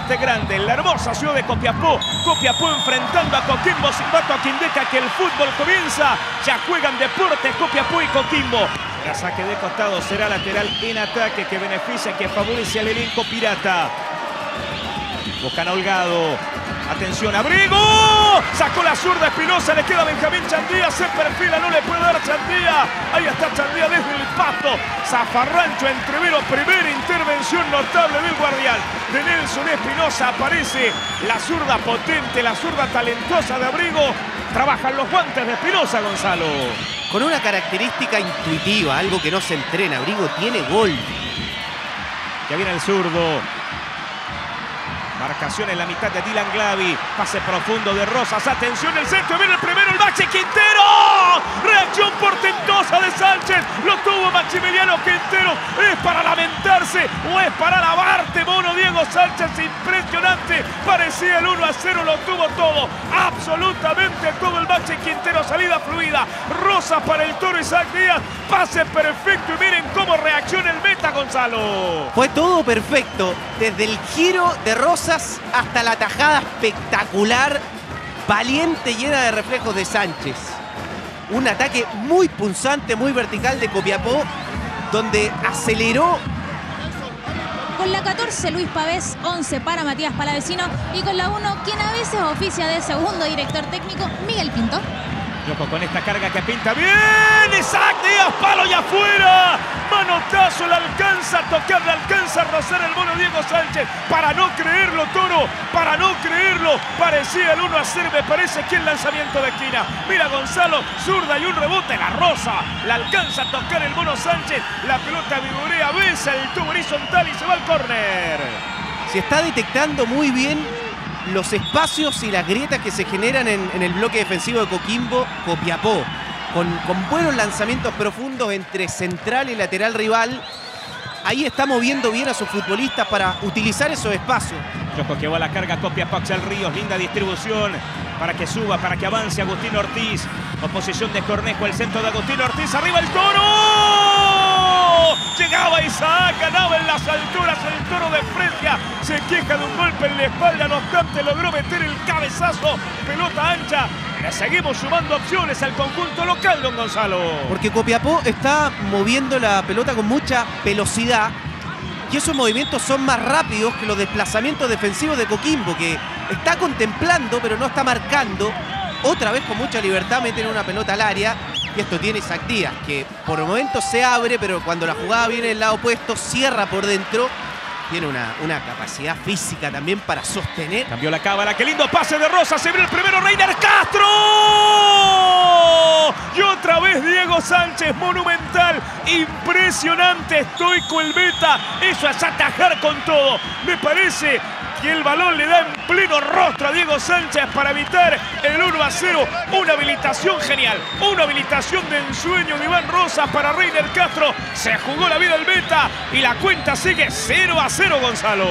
deporte grande en la hermosa ciudad de Copiapó. Copiapó enfrentando a Coquimbo, silbato que indica que el fútbol comienza. Ya juegan deportes Copiapó y Coquimbo. La saque de costado será lateral en ataque que beneficia, que favorece al elenco pirata. Buscan a Holgado. Atención, Abrigo. Sacó la zurda Espinosa, le queda Benjamín Chandía, se perfila, no le puede dar Chandía. Ahí está Chandía desde el pasto. Zafarrancho entrevero, primera intervención notable del guardián de Nelson Espinosa. Aparece la zurda potente, la zurda talentosa de Abrigo. Trabajan los guantes de Espinosa, Gonzalo. Con una característica intuitiva, algo que no se entrena. Abrigo tiene gol. Ya viene el zurdo. Marcación en la mitad de Dylan Glavi. Pase profundo de Rosas. Atención el centro. Viene el primero el Maxi Quintero. Reacción portentosa de Sánchez. Lo tuvo Maximiliano Quintero. ¿Es para lamentarse o es para alabarte, mono Diego Sánchez? Impresionante. Parecía el 1 a 0. Lo tuvo todo. Absolutamente todo el Maxi Quintero. Salida fluida. Rosas para el Toro Isaac Díaz. Pase perfecto. Y miren cómo reacciona el Gonzalo. Fue todo perfecto. Desde el giro de Rosas hasta la tajada espectacular, valiente, llena de reflejos de Sánchez. Un ataque muy punzante, muy vertical de Copiapó, donde aceleró. Con la 14 Luis Pavés, 11 para Matías Palavecino y con la 1 quien a veces oficia de segundo director técnico, Miguel Pinto. Loco con esta carga que pinta bien. Isaac Díaz, palo y afuera. Manotazo, le alcanza a tocar, le alcanza a rozar el mono Diego Sánchez. Para no creerlo, Toro, para no creerlo. Parecía el 1 a 0, me parece que el lanzamiento de esquina. Mira Gonzalo, zurda y un rebote, la rosa. Le alcanza a tocar el mono Sánchez. La pelota vigorea, besa el tubo horizontal y se va al córner. Se está detectando muy bien los espacios y las grietas que se generan en, en el bloque defensivo de Coquimbo, Copiapó. Con, buenos lanzamientos profundos entre central y lateral rival. Ahí está moviendo bien a sus futbolistas para utilizar esos espacios. Yoco que va la carga, copia Paxel Ríos, linda distribución para que suba, para que avance Agustín Ortiz. Oposición de Cornejo, el centro de Agustín Ortiz, arriba el toro. Llegaba Isaac, ganaba en las alturas el toro de Fresia. Se queja de un golpe en la espalda, no obstante logró meter el cabezazo. Pelota ancha. Seguimos sumando opciones al conjunto local, don Gonzalo. Porque Copiapó está moviendo la pelota con mucha velocidad. Y esos movimientos son más rápidos que los desplazamientos defensivos de Coquimbo, que está contemplando, pero no está marcando. Otra vez con mucha libertad meten una pelota al área. Y esto tiene Isaac Díaz, que por momentos se abre, pero cuando la jugada viene del lado opuesto, cierra por dentro. Tiene una, una capacidad física también para sostener. Cambió la cámara, qué lindo pase de Rosa. Se viene el primero, Reiner Castro. Y otra vez Diego Sánchez, monumental, impresionante, estoico el beta. Eso es atajar con todo. Me parece que el balón le da en pleno rostro a Diego Sánchez para evitar el 1 a 0. Una habilitación genial, una habilitación de ensueño de Iván Rosas para Reiner Castro. Se jugó la vida el beta y la cuenta sigue 0 a 0, Gonzalo.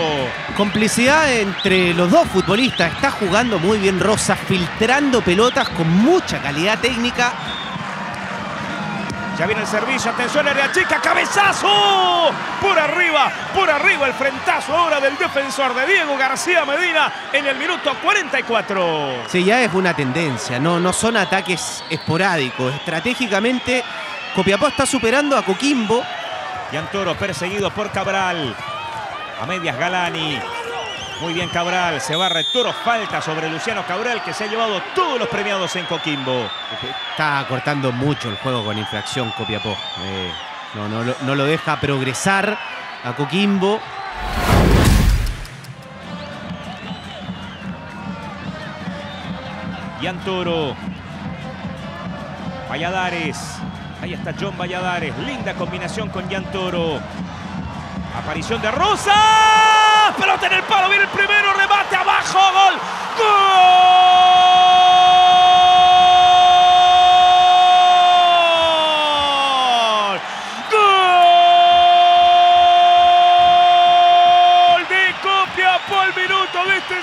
Complicidad entre los dos futbolistas. Está jugando muy bien Rosas, filtrando pelotas con mucha calidad técnica. Ya viene el servicio, atención, área chica, cabezazo. Por arriba, por arriba el frentazo ahora del defensor de Diego García Medina en el minuto 44. Sí, ya es una tendencia, no, no son ataques esporádicos. Estratégicamente, Copiapó está superando a Coquimbo. Toro perseguido por Cabral. A medias Galani. Muy bien Cabral, se va Toro, falta sobre Luciano Cabral que se ha llevado todos los premiados en Coquimbo. Está cortando mucho el juego con infracción Copiapó. Eh, no, no, no lo deja progresar a Coquimbo. Toro. Valladares. Ahí está John Valladares. Linda combinación con Toro. Aparición de Rosa.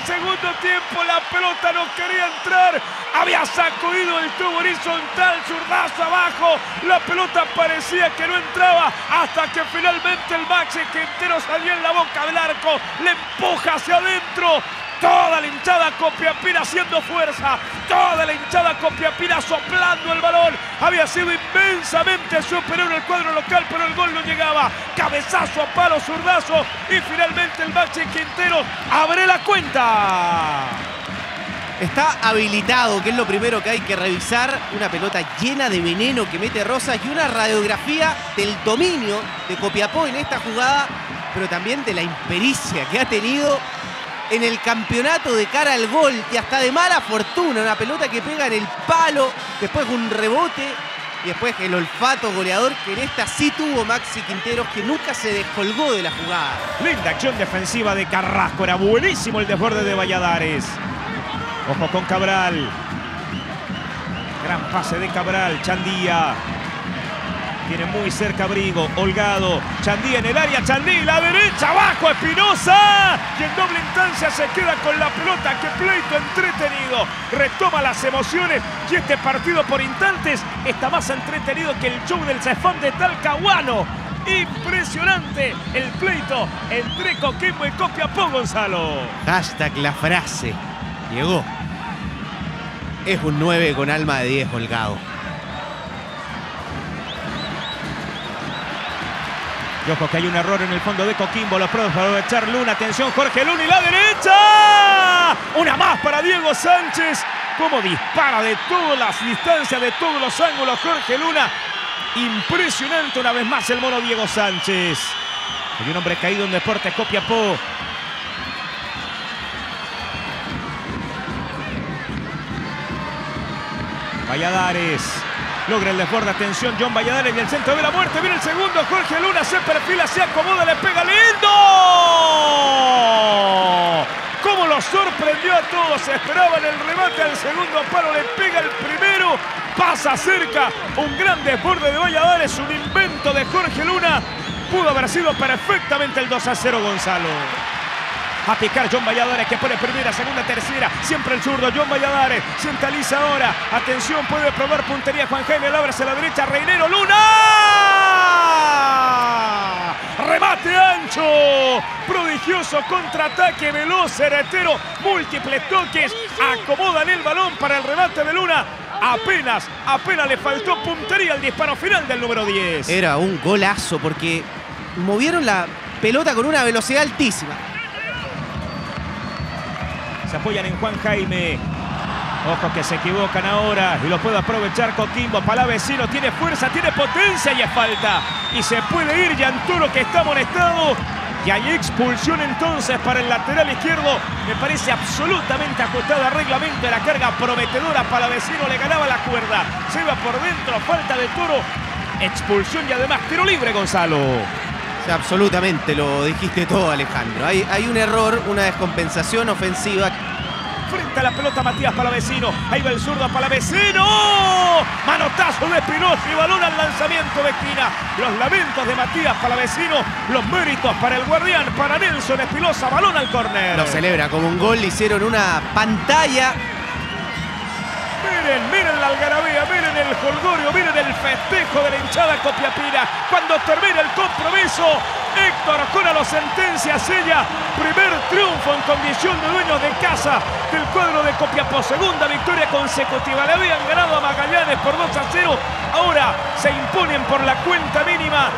Segundo tiempo la pelota no quería entrar. Había sacudido el tubo horizontal, zurdazo abajo. La pelota parecía que no entraba hasta que finalmente el Maxi Quintero salió en la boca del arco. Le empuja hacia adentro. Toda la hinchada Copiapina haciendo fuerza. Toda la hinchada Copiapina soplando el balón. Había sido inmensamente superior el cuadro local, pero el gol no llegaba. Cabezazo a palo, zurdazo. Y finalmente el Maxi Quintero abre la cuenta. Está habilitado, que es lo primero que hay que revisar. Una pelota llena de veneno que mete Rosas y una radiografía del dominio de Copiapó en esta jugada, pero también de la impericia que ha tenido en el campeonato de cara al gol y hasta de mala fortuna. Una pelota que pega en el palo, después un rebote y después el olfato goleador que en esta sí tuvo Maxi Quinteros que nunca se descolgó de la jugada. Linda acción defensiva de Carrasco. Era buenísimo el desborde de Valladares. Ojo con Cabral. Gran pase de Cabral. Chandía. Tiene muy cerca Abrigo, Holgado, Chandía en el área, Chandí, la derecha, abajo, Espinosa. Y en doble instancia se queda con la pelota, que pleito entretenido. Retoma las emociones y este partido por instantes está más entretenido que el show del Cefán de Talcahuano. Impresionante el pleito entre Coquimbo y Copiapó, Gonzalo. Hashtag la frase. Llegó. Es un 9 con alma de 10, Holgado. Y ojo que hay un error en el fondo de Coquimbo. Lo puede aprovechar Luna. Atención, Jorge Luna y la derecha. Una más para Diego Sánchez. Como dispara de todas las distancias, de todos los ángulos Jorge Luna. Impresionante una vez más el mono Diego Sánchez. Hay un hombre caído en Deportes Copiapó. Valladares. Logra el desborde, atención, John Valladares en el centro de la muerte. Viene el segundo, Jorge Luna se perfila, se acomoda, le pega lindo. Cómo lo sorprendió a todos, esperaban el remate al segundo palo, le pega el primero, pasa cerca, un gran desborde de Valladares, un invento de Jorge Luna. Pudo haber sido perfectamente el 2 a 0 Gonzalo. A picar John Valladares que pone primera, segunda, tercera. Siempre el zurdo John Valladares. Centraliza ahora. Atención, puede probar puntería Juan Jaime Labras a la derecha. Reinero Luna. Remate ancho. Prodigioso contraataque veloz, certero. Múltiples toques. Acomodan el balón para el remate de Luna. Apenas, apenas le faltó puntería al disparo final del número 10. Era un golazo porque movieron la pelota con una velocidad altísima. Apoyan en Juan Jaime. Ojo que se equivocan ahora y lo puede aprovechar Coquimbo. Palavecino tiene fuerza, tiene potencia y es falta. Y se puede ir Yanturo que está amonestado. Y hay expulsión entonces para el lateral izquierdo. Me parece absolutamente ajustada reglamento de la carga prometedora. Palavecino le ganaba la cuerda. Se iba por dentro, falta de Toro. Expulsión y además tiro libre, Gonzalo. O sea, absolutamente, lo dijiste todo, Alejandro. Hay, hay un error, una descompensación ofensiva. Frente a la pelota Matías Palavecino. Ahí va el zurdo Palavecino. Manotazo de Espinosa y balón al lanzamiento de esquina. Los lamentos de Matías Palavecino. Los méritos para el guardián, para Nelson Espinosa. Balón al córner. Lo celebra como un gol. Le hicieron una pantalla. Miren, miren la algarabía, miren el jolgorio, miren el festejo de la hinchada Copiapina. Cuando termina el compromiso, Héctor Cora lo sentencia, sella primer triunfo en condición de dueños de casa del cuadro de Copiapó. Segunda victoria consecutiva. Le habían ganado a Magallanes por 2 a 0. Ahora se imponen por la cuenta mínima